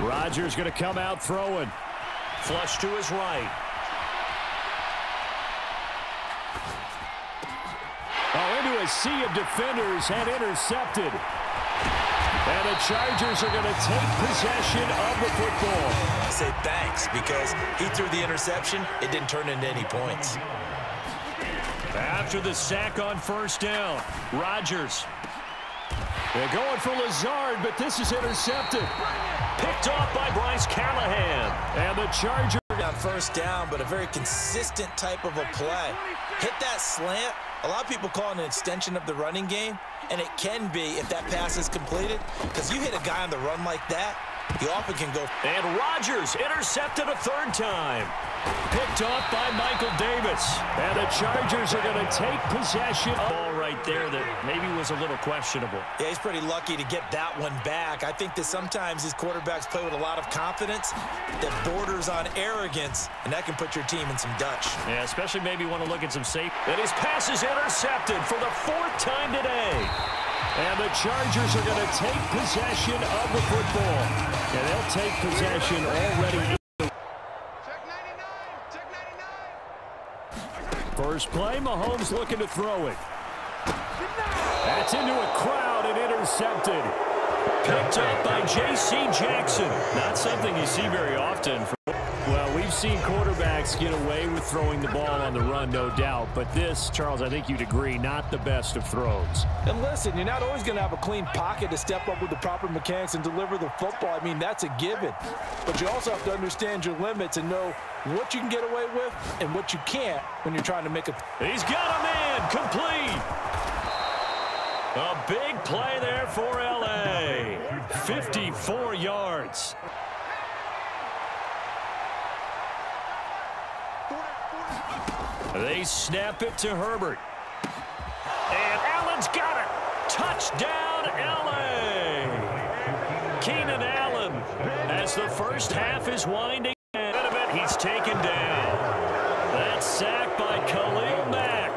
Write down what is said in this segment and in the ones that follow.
Rodgers going to come out throwing. Flush to his right. Oh, into a sea of defenders and intercepted. And the Chargers are going to take possession of the football. I say thanks because he threw the interception. It didn't turn into any points. After the sack on first down, Rodgers. They're going for Lazard, but this is intercepted. Picked off by Bryce Callahan. And the Charger got first down, but a very consistent type of a play. Hit that slant. A lot of people call it an extension of the running game, and it can be if that pass is completed, because you hit a guy on the run like that, he often can go. And Rodgers intercepted a third time. Picked off by Michael Davis. And the Chargers are going to take possession. Oh, ball right there that maybe was a little questionable. Yeah, he's pretty lucky to get that one back. I think that sometimes these quarterbacks play with a lot of confidence that borders on arrogance, and that can put your team in some Dutch. Yeah, especially maybe want to look at some safe. And his pass is intercepted for the fourth time today. And the Chargers are going to take possession of the football. And they'll take possession already. First play, Mahomes looking to throw it. That's into a crowd and intercepted. Picked up by J.C. Jackson. Not something you see very often. We've seen quarterbacks get away with throwing the ball on the run, no doubt. But this, Charles, I think you'd agree, not the best of throws. And listen, you're not always going to have a clean pocket to step up with the proper mechanics and deliver the football. I mean, that's a given. But you also have to understand your limits and know what you can get away with and what you can't when you're trying to make a... He's got a man complete. A big play there for L.A. 54 yards. They snap it to Herbert. And Allen's got it. Touchdown, L.A. Keenan Allen, as the first half is winding down, he's taken down. That sack by Khalil Mack.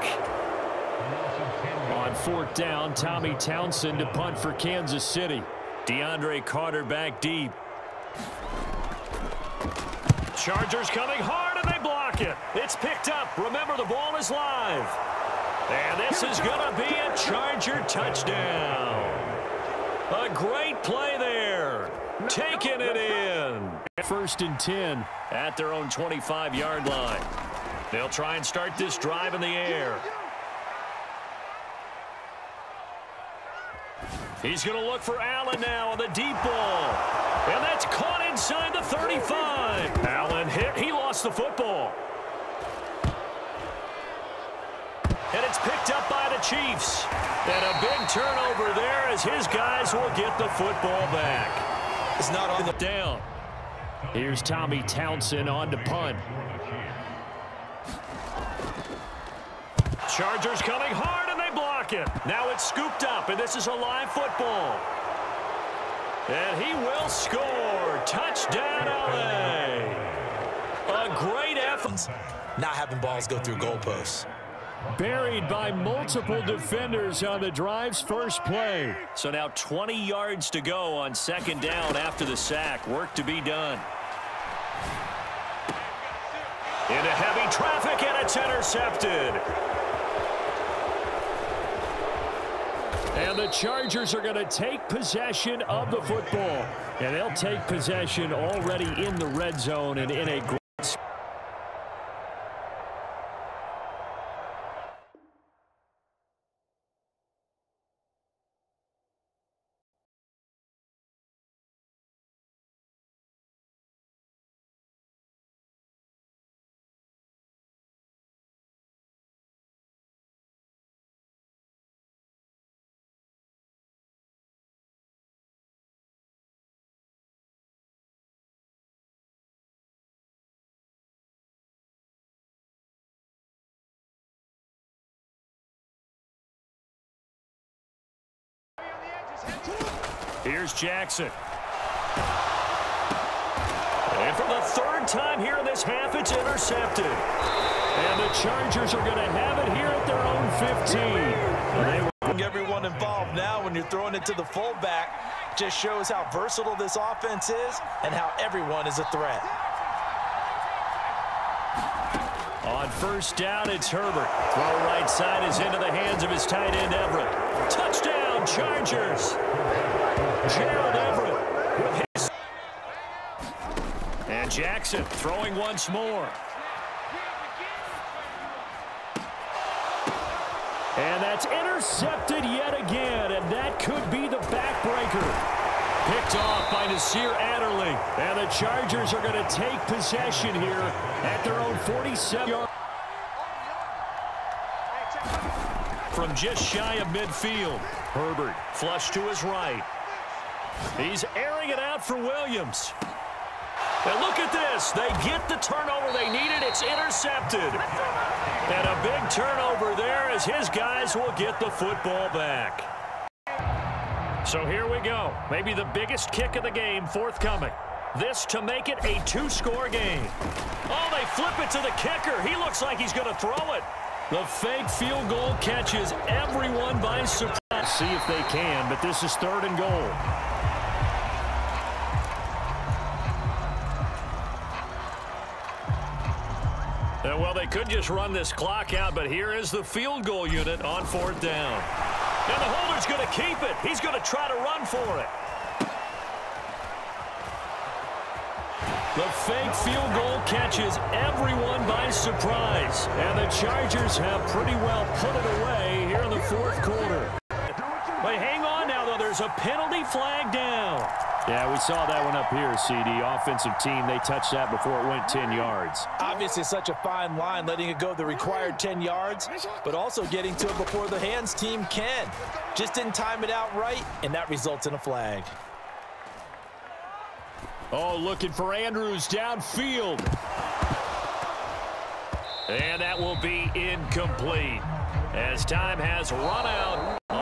On fourth down, Tommy Townsend to punt for Kansas City. DeAndre Carter back deep. Chargers coming hard, and they block it. It's picked up. Remember, the ball is live. And this is going to be a Charger touchdown. A great play there. Taking it in. First and 10 at their own 25-yard line. They'll try and start this drive in the air. He's going to look for Allen now on the deep ball. And that's caught inside the 35. Allen hit. He lost the football. And it's picked up by the Chiefs. And a big turnover there as his guys will get the football back. It's not on the down. Here's Tommy Townsend on to punt. Chargers coming hard, and they block it. Now it's scooped up, and this is a live football. And he will score. Touchdown, L.A. A great effort. Not having balls go through goalposts. Buried by multiple defenders on the drive's first play. So now 20 yards to go on second down after the sack. Work to be done. Into heavy traffic, and it's intercepted. And the Chargers are going to take possession of the football. And they'll take possession already in the red zone and in a Here's Jackson. And for the third time here in this half, it's intercepted. And the Chargers are going to have it here at their own 15. Everyone involved now when you're throwing it to the fullback, just shows how versatile this offense is and how everyone is a threat. On first down, it's Herbert. Throw right side is into the hands of his tight end, Everett. Touchdown, Chargers. Gerald Everett with his... And Jackson throwing once more. And that's intercepted yet again, and that could be the backbreaker. Picked off by Nasir Adderley. And the Chargers are going to take possession here at their own 47-yard. From just shy of midfield, Herbert flush to his right. He's airing it out for Williams. And look at this. They get the turnover they needed. It's intercepted. And a big turnover there as his guys will get the football back. So here we go. Maybe the biggest kick of the game forthcoming. This to make it a two-score game. Oh, they flip it to the kicker. He looks like he's going to throw it. The fake field goal catches everyone by surprise. See if they can, but this is third and goal. Uh, well, they could just run this clock out, but here is the field goal unit on fourth down. And the holder's going to keep it. He's going to try to run for it. The fake field goal catches everyone by surprise. And the Chargers have pretty well put it away here in the fourth quarter. But hang on now, though. There's a penalty flag down. Yeah, we saw that one up here, CD. Offensive team, they touched that before it went 10 yards. Obviously such a fine line, letting it go the required 10 yards, but also getting to it before the hands team can. Just didn't time it out right, and that results in a flag. Oh, looking for Andrews downfield. And that will be incomplete as time has run out.